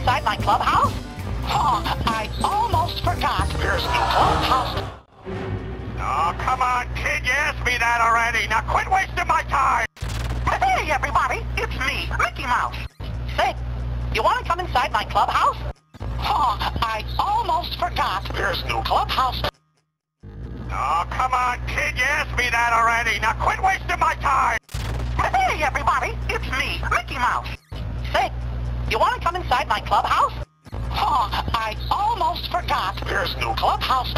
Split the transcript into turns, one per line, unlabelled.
inside my clubhouse? Oh, I almost forgot. There's no clubhouse.
Oh, come on, kid, you asked me that already. Now quit wasting my time.
Hey, everybody, it's me, Mickey Mouse. Say, you want to come inside my clubhouse? Oh, I almost forgot. There's no clubhouse.
Oh, come on, kid, you asked me that already. Now quit
come inside my clubhouse? Oh, I almost forgot. There's no clubhouse.